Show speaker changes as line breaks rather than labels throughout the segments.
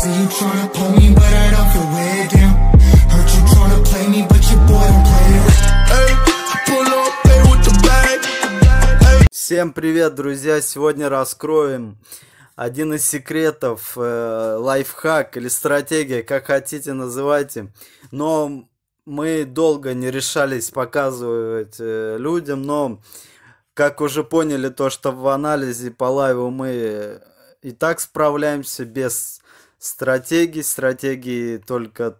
See you tryna pull me, but I don't feel way down. Heard you tryna play me, but your boy don't play.
Hey.
Всем привет, друзья! Сегодня раскроем один из секретов, э, лайфхак или стратегия, как хотите называйте. Но мы долго не решались показывать э, людям, но как уже поняли, то, что в анализе по лайву мы и так справляемся без стратегий. Стратегии только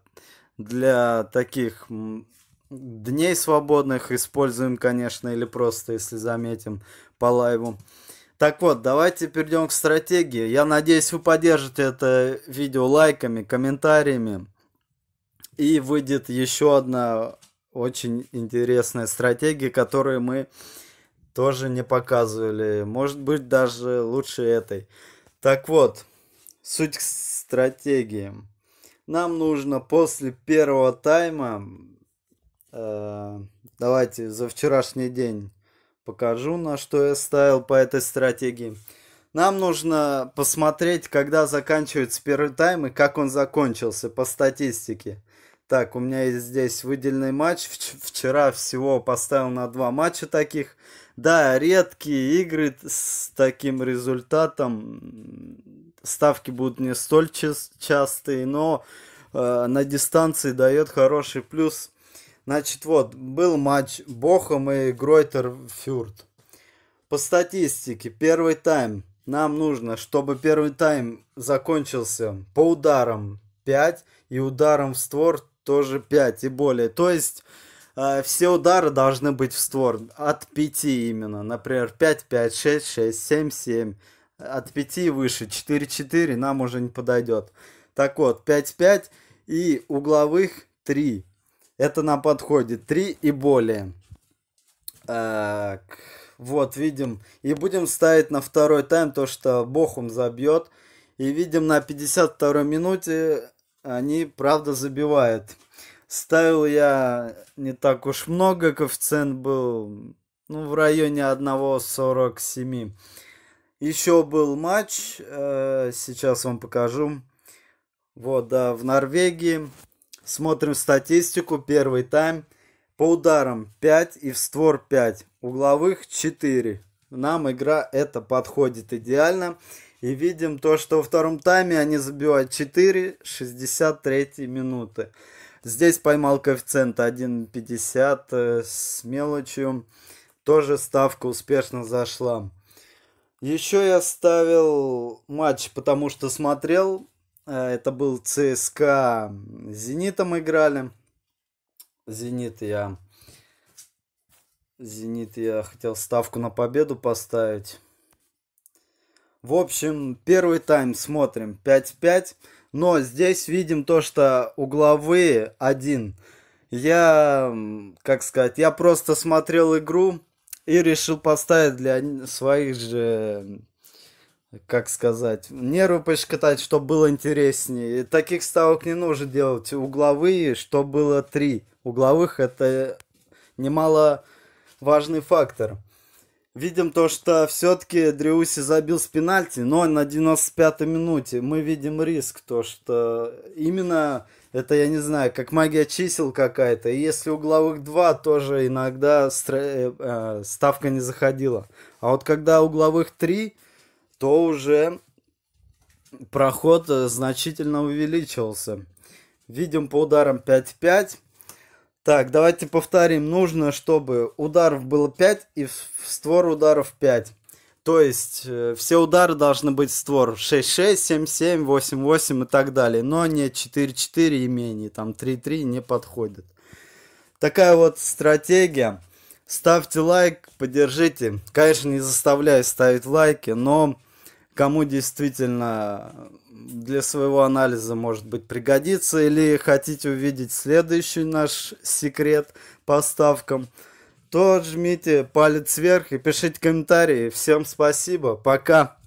для таких дней свободных используем, конечно, или просто, если заметим, по лайву. Так вот, давайте перейдем к стратегии. Я надеюсь, вы поддержите это видео лайками, комментариями. И выйдет еще одна очень интересная стратегия, которую мы тоже не показывали. Может быть, даже лучше этой. Так вот, суть стратегии. Нам нужно после первого тайма, э, давайте за вчерашний день покажу, на что я ставил по этой стратегии. Нам нужно посмотреть, когда заканчивается первый тайм и как он закончился по статистике. Так, у меня есть здесь выделенный матч. Вчера всего поставил на два матча таких. Да, редкие игры с таким результатом. Ставки будут не столь частые, но э, на дистанции дает хороший плюс. Значит, вот, был матч Бохом и Гройтер Фюрт. По статистике, первый тайм. Нам нужно, чтобы первый тайм закончился по ударам 5 и ударом в створ тоже 5 и более. То есть э, все удары должны быть в створ от 5 именно. Например, 5, 5, 6, 6, 7, 7. От 5 и выше 4, 4 нам уже не подойдет. Так вот, 5, 5 и угловых 3. Это нам подходит 3 и более. Так, вот, видим. И будем ставить на второй тайм то, что Бохум забьет. И видим на 52 минуте они, правда, забивают. Ставил я не так уж много, коэффициент был ну, в районе 1,47. Еще был матч, э, сейчас вам покажу. Вот, да, в Норвегии. Смотрим статистику, первый тайм. По ударам 5 и в створ 5. Угловых 4. Нам игра это подходит идеально. И видим то, что во втором тайме они забивают 4, 63 минуты. Здесь поймал коэффициент 1.50 э, с мелочью. Тоже ставка успешно зашла. Еще я ставил матч, потому что смотрел. Э, это был ЦСКА Зенитом играли. Зенит я... Зенит я хотел ставку на победу поставить. В общем, первый тайм смотрим 5-5. Но здесь видим то, что угловые один. Я, как сказать, я просто смотрел игру и решил поставить для своих же, как сказать, нервы пощекотать, чтобы было интереснее. Таких ставок не нужно делать. Угловые, чтобы было три. Угловых это немало важный фактор. Видим то, что все-таки Дриуси забил с пенальти, но на 95-й минуте мы видим риск, то что именно это, я не знаю, как магия чисел какая-то. И если угловых 2, тоже иногда стра- э, ставка не заходила. А вот когда угловых 3, то уже проход значительно увеличивался. Видим по ударам 5-5. Так, давайте повторим. Нужно, чтобы ударов было 5 и в створ ударов 5. То есть, э, все удары должны быть в створ 6-6, 7-7, 8-8 и так далее. Но не 4-4 и менее. Там 3-3 не подходит. Такая вот стратегия. Ставьте лайк, поддержите. Конечно, не заставляю ставить лайки, но кому действительно для своего анализа, может быть, пригодится, или хотите увидеть следующий наш секрет по ставкам, то жмите палец вверх и пишите комментарии. Всем спасибо, пока!